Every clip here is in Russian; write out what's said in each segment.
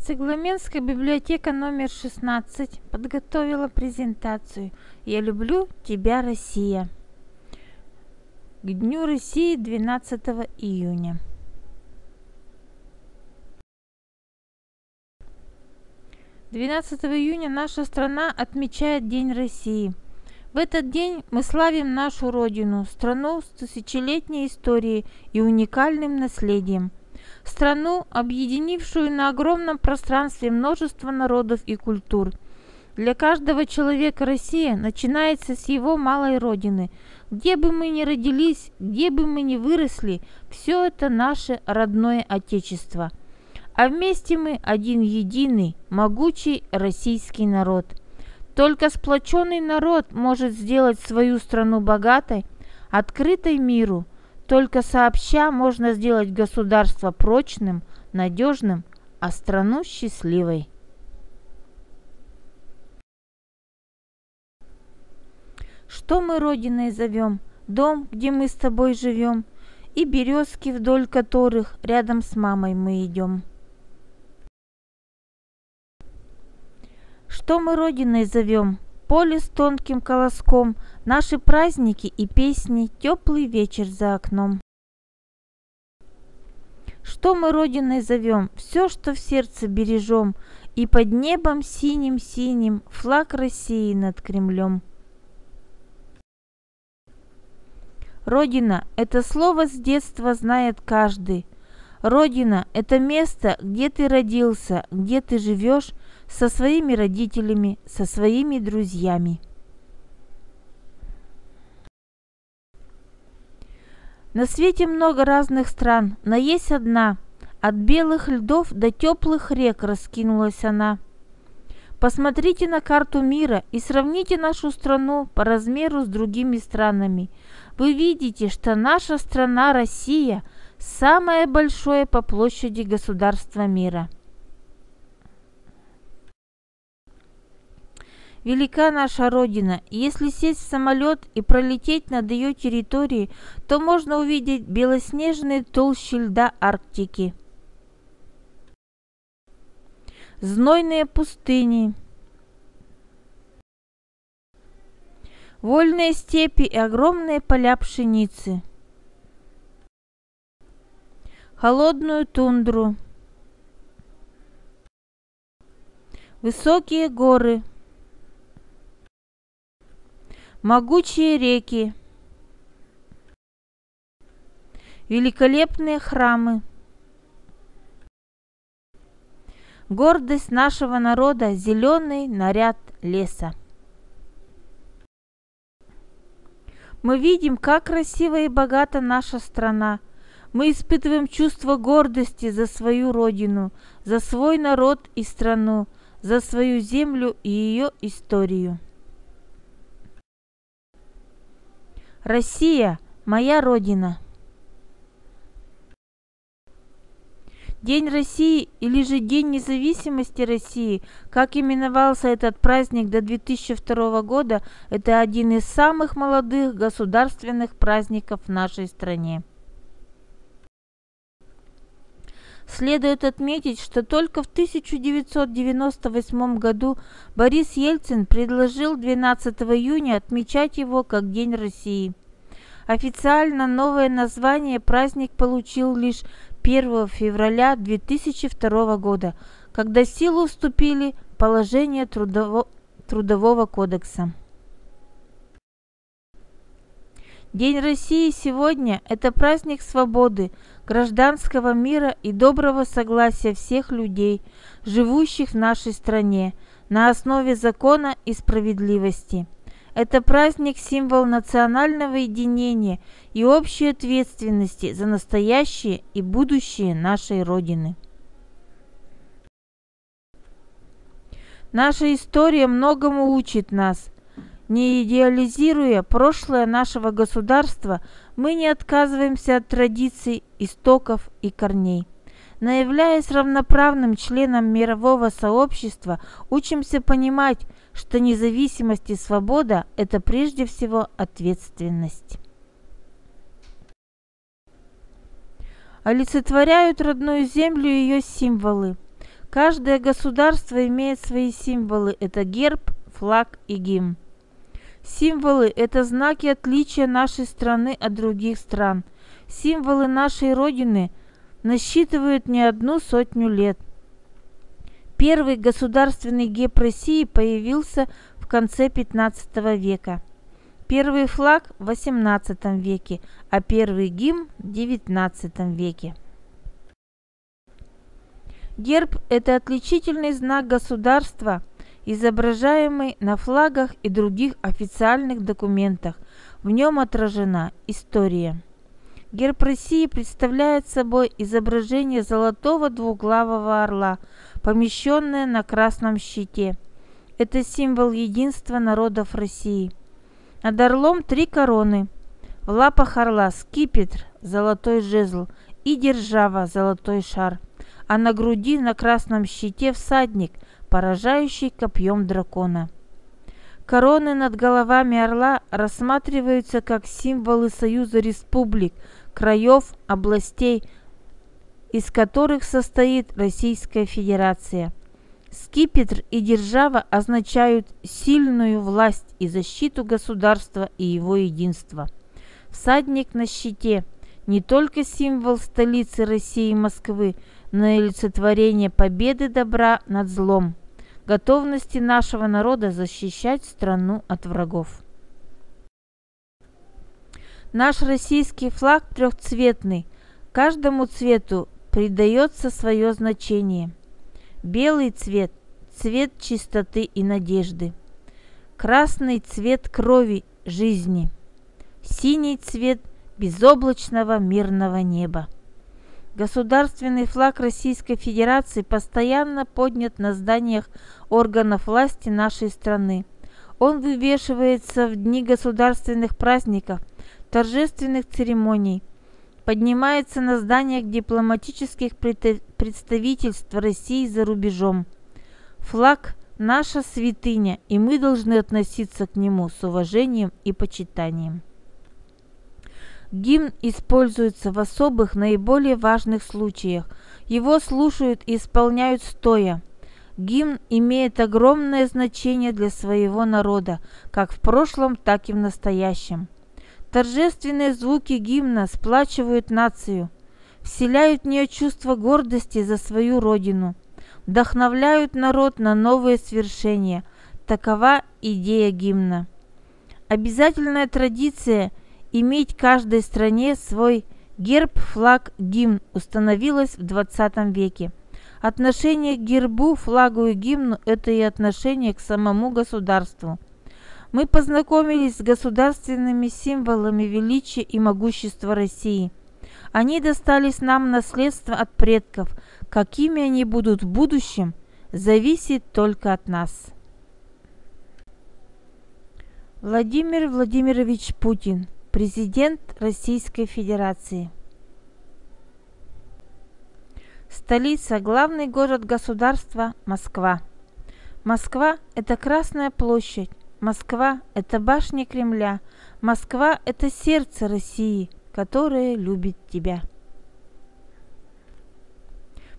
Цигламенская библиотека номер 16 подготовила презентацию «Я люблю тебя, Россия» к Дню России 12 июня. Двенадцатого июня наша страна отмечает День России. В этот день мы славим нашу Родину, страну с тысячелетней историей и уникальным наследием – страну, объединившую на огромном пространстве множество народов и культур. Для каждого человека Россия начинается с его малой родины. Где бы мы ни родились, где бы мы ни выросли, все это наше родное Отечество. А вместе мы один единый, могучий российский народ. Только сплоченный народ может сделать свою страну богатой, открытой миру – только сообща можно сделать государство прочным, надежным, а страну счастливой. Что мы родиной зовем? Дом, где мы с тобой живем, и березки, вдоль которых рядом с мамой мы идем. Что мы родиной зовем? Поле с тонким колоском, наши праздники и песни, теплый вечер за окном. Что мы Родиной зовем? Все, что в сердце бережем, и под небом синим-синим флаг России над Кремлем. Родина – это слово с детства знает каждый. Родина – это место, где ты родился, где ты живешь – со своими родителями, со своими друзьями. На свете много разных стран, но есть одна. От белых льдов до теплых рек раскинулась она. Посмотрите на карту мира и сравните нашу страну по размеру с другими странами. Вы видите, что наша страна Россия – самое большое по площади государства мира – Велика наша Родина, если сесть в самолет и пролететь над ее территорией, то можно увидеть белоснежные толщи льда Арктики. Знойные пустыни, вольные степи и огромные поля пшеницы, холодную тундру, высокие горы – могучие реки, великолепные храмы. Гордость нашего народа – зеленый наряд леса. Мы видим, как красива и богата наша страна. Мы испытываем чувство гордости за свою родину, за свой народ и страну, за свою землю и ее историю. Россия – моя родина. День России или же День независимости России, как именовался этот праздник до 2002 года, это один из самых молодых государственных праздников в нашей стране. Следует отметить, что только в 1998 году Борис Ельцин предложил 12 июня отмечать его как День России. Официально новое название праздник получил лишь 1 февраля 2002 года, когда в силу вступили положения трудово Трудового кодекса. День России сегодня – это праздник свободы, гражданского мира и доброго согласия всех людей, живущих в нашей стране, на основе закона и справедливости. Это праздник – символ национального единения и общей ответственности за настоящее и будущее нашей Родины. Наша история многому учит нас – не идеализируя прошлое нашего государства, мы не отказываемся от традиций, истоков и корней. Но являясь равноправным членом мирового сообщества, учимся понимать, что независимость и свобода – это прежде всего ответственность. Олицетворяют родную землю ее символы – Каждое государство имеет свои символы. Это герб, флаг и гимн. Символы – это знаки отличия нашей страны от других стран. Символы нашей Родины насчитывают не одну сотню лет. Первый государственный герб России появился в конце XV века. Первый флаг в XVIII веке, а первый гимн в XIX веке. Герб – это отличительный знак государства, изображаемый на флагах и других официальных документах. В нем отражена история. Герб России представляет собой изображение золотого двуглавого орла, помещенное на красном щите. Это символ единства народов России. Над орлом три короны. В лапах орла скипетр, золотой жезл и держава, золотой шар – а на груди на красном щите всадник, поражающий копьем дракона. Короны над головами орла рассматриваются как символы союза республик, краев, областей, из которых состоит Российская Федерация. Скипетр и держава означают сильную власть и защиту государства и его единства. Всадник на щите – не только символ столицы России Москвы, на олицетворение победы добра над злом, готовности нашего народа защищать страну от врагов. Наш российский флаг трехцветный, каждому цвету придается свое значение. Белый цвет – цвет чистоты и надежды. Красный цвет крови, жизни. Синий цвет безоблачного мирного неба. Государственный флаг Российской Федерации постоянно поднят на зданиях органов власти нашей страны. Он вывешивается в дни государственных праздников, торжественных церемоний, поднимается на зданиях дипломатических представительств России за рубежом. Флаг – наша святыня, и мы должны относиться к нему с уважением и почитанием. Гимн используется в особых, наиболее важных случаях. Его слушают и исполняют стоя. Гимн имеет огромное значение для своего народа, как в прошлом, так и в настоящем. Торжественные звуки гимна сплачивают нацию, вселяют в нее чувство гордости за свою родину, вдохновляют народ на новые свершения. Такова идея гимна. Обязательная традиция – иметь каждой стране свой герб, флаг, гимн установилось в 20 веке. Отношение к гербу, флагу и гимну – это и отношение к самому государству. Мы познакомились с государственными символами величия и могущества России. Они достались нам наследство от предков. Какими они будут в будущем, зависит только от нас. Владимир Владимирович Путин – Президент Российской Федерации. Столица, главный город государства – Москва. Москва – это Красная площадь. Москва – это башня Кремля. Москва – это сердце России, которое любит тебя.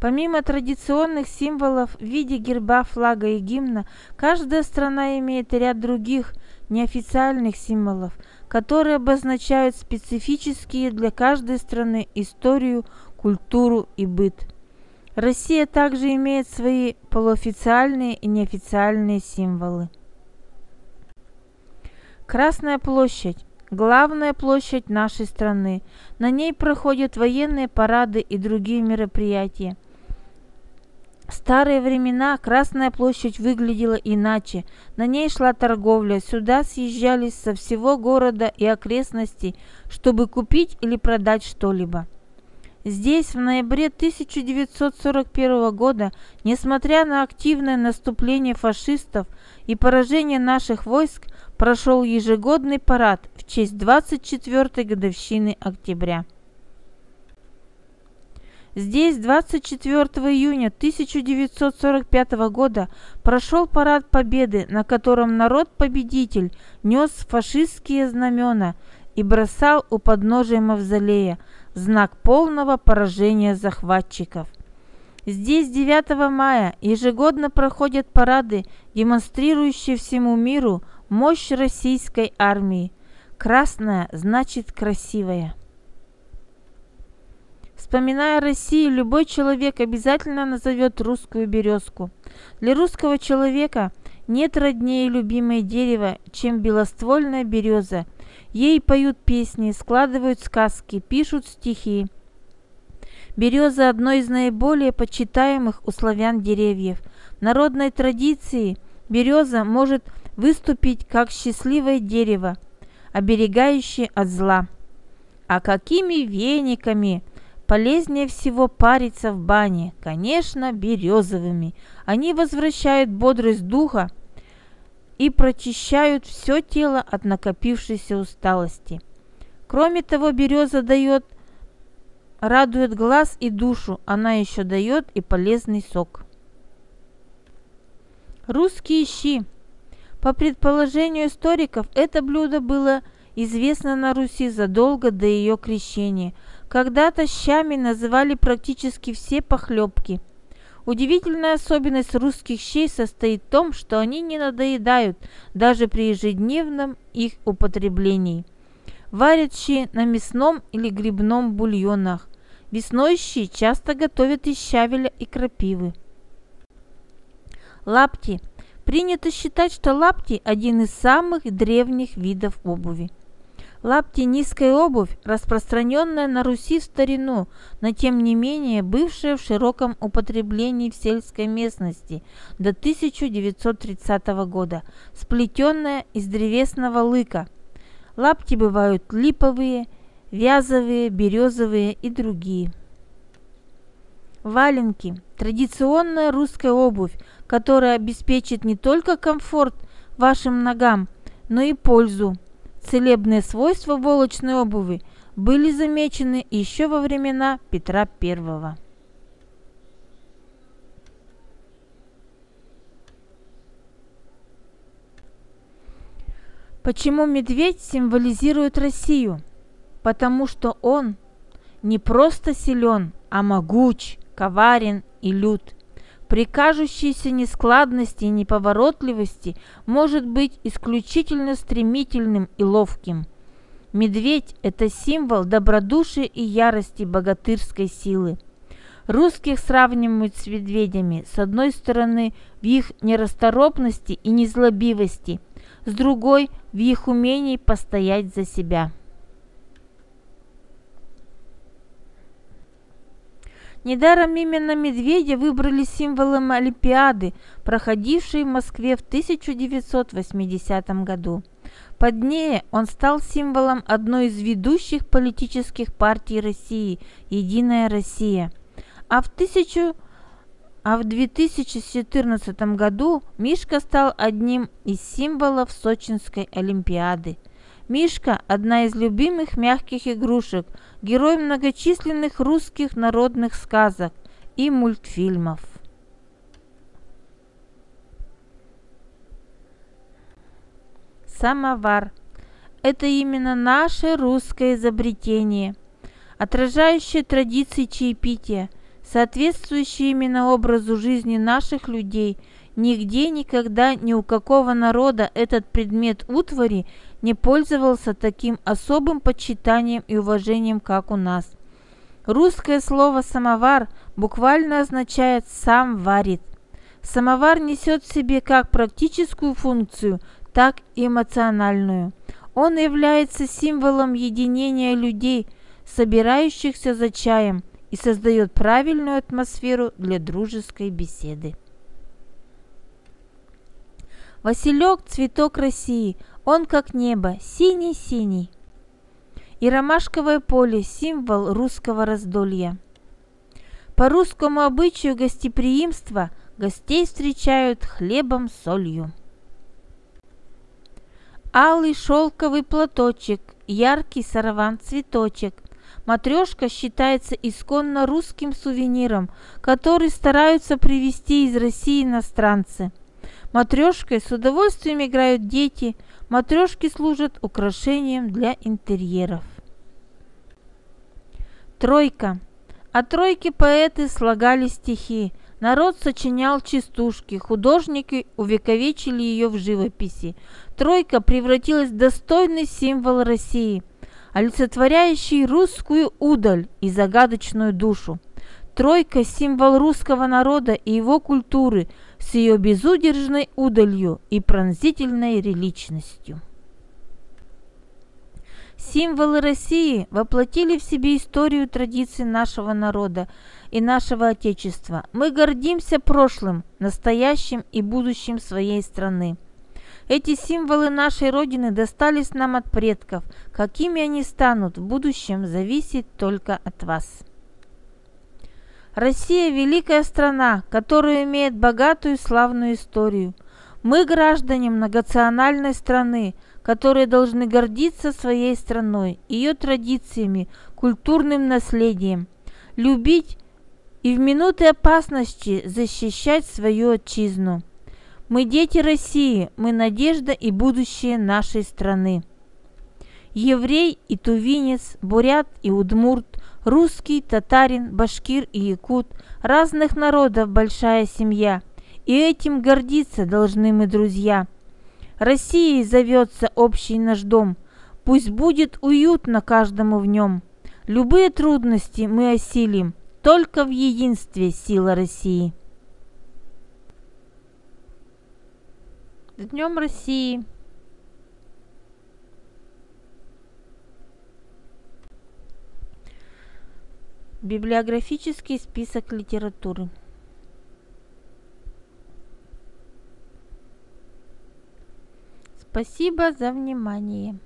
Помимо традиционных символов в виде герба, флага и гимна, каждая страна имеет ряд других неофициальных символов – которые обозначают специфические для каждой страны историю, культуру и быт. Россия также имеет свои полуофициальные и неофициальные символы. Красная площадь – главная площадь нашей страны. На ней проходят военные парады и другие мероприятия – в старые времена Красная площадь выглядела иначе. На ней шла торговля. Сюда съезжались со всего города и окрестностей, чтобы купить или продать что-либо. Здесь в ноябре 1941 года, несмотря на активное наступление фашистов и поражение наших войск, прошел ежегодный парад в честь 24-й годовщины октября. Здесь 24 июня 1945 года прошел парад Победы, на котором народ-победитель нес фашистские знамена и бросал у подножия мавзолея знак полного поражения захватчиков. Здесь 9 мая ежегодно проходят парады, демонстрирующие всему миру мощь российской армии. Красная значит красивая. Вспоминая Россию, любой человек обязательно назовет русскую березку. Для русского человека нет роднее любимое дерево, чем белоствольная береза. Ей поют песни, складывают сказки, пишут стихи. Береза – одно из наиболее почитаемых у славян деревьев. В народной традиции береза может выступить как счастливое дерево, оберегающее от зла. А какими вениками полезнее всего париться в бане? Конечно, березовыми. Они возвращают бодрость духа и прочищают все тело от накопившейся усталости. Кроме того, береза дает радует глаз и душу, она еще дает и полезный сок. Русские щи. По предположению историков, это блюдо было известно на Руси задолго до ее крещения. Когда-то щами называли практически все похлебки. Удивительная особенность русских щей состоит в том, что они не надоедают даже при ежедневном их употреблении – Варят щи на мясном или грибном бульонах. Весной щи часто готовят из щавеля и крапивы. Лапти. Принято считать, что лапти – один из самых древних видов обуви. Лапти – низкая обувь, распространенная на Руси в старину, но тем не менее бывшая в широком употреблении в сельской местности до 1930 года, сплетенная из древесного лыка – Лапти бывают липовые, вязовые, березовые и другие. Валенки – традиционная русская обувь, которая обеспечит не только комфорт вашим ногам, но и пользу. Целебные свойства волочной обуви были замечены еще во времена Петра I. Почему медведь символизирует Россию? Потому что он не просто силен, а могуч, коварен и лют. При кажущейся нескладности и неповоротливости может быть исключительно стремительным и ловким. Медведь – это символ добродушия и ярости богатырской силы. Русских сравнивают с медведями, с одной стороны, в их нерасторопности и незлобивости, с другой – в их умении постоять за себя. Недаром именно медведя выбрали символом Олимпиады, проходившей в Москве в 1980 году. Позднее он стал символом одной из ведущих политических партий России – «Единая Россия». А в 1000 а в 2014 году Мишка стал одним из символов Сочинской Олимпиады. Мишка – одна из любимых мягких игрушек, герой многочисленных русских народных сказок и мультфильмов. Самовар – это именно наше русское изобретение, отражающее традиции чаепития – соответствующий именно образу жизни наших людей. Нигде никогда ни у какого народа этот предмет утвари не пользовался таким особым почитанием и уважением, как у нас. Русское слово «самовар» буквально означает «сам варит». Самовар несет в себе как практическую функцию, так и эмоциональную. Он является символом единения людей, собирающихся за чаем – и создает правильную атмосферу для дружеской беседы. Василек – цветок России, он как небо, синий-синий. И ромашковое поле – символ русского раздолья. По русскому обычаю гостеприимства гостей встречают хлебом солью. Алый шелковый платочек, яркий сарафан-цветочек, Матрешка считается исконно русским сувениром, который стараются привезти из России иностранцы. Матрешкой с удовольствием играют дети, матрешки служат украшением для интерьеров. Тройка. А тройки поэты слагали стихи, народ сочинял частушки, художники увековечили ее в живописи. Тройка превратилась в достойный символ России, олицетворяющий русскую удаль и загадочную душу. Тройка – символ русского народа и его культуры с ее безудержной удалью и пронзительной реличностью. Символы России воплотили в себе историю традиций нашего народа и нашего Отечества. Мы гордимся прошлым, настоящим и будущим своей страны. Эти символы нашей Родины достались нам от предков. Какими они станут в будущем, зависит только от вас. Россия – великая страна, которая имеет богатую и славную историю. Мы граждане многонациональной страны, которые должны гордиться своей страной, ее традициями, культурным наследием, любить и в минуты опасности защищать свою отчизну. Мы дети России, мы надежда и будущее нашей страны. Еврей и тувинец, бурят и удмурт, русский, татарин, башкир и якут, разных народов большая семья, и этим гордиться должны мы, друзья – Россией зовется общий наш дом. Пусть будет уютно каждому в нем. Любые трудности мы осилим. Только в единстве сила России. Днем России! Библиографический список литературы. Спасибо за внимание.